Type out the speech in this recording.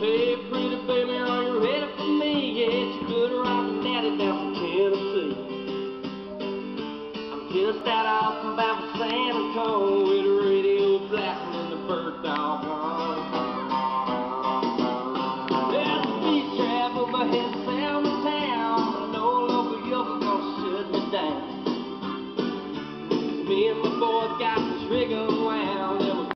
Hey, pretty baby, are you ready for me? Yeah, it's a good rockin' daddy down from Tennessee. I'm just out off from Bible Santa with a radio blasting and the bird dog. There's a trap of no local yokel gonna shut me down. Me and my boys got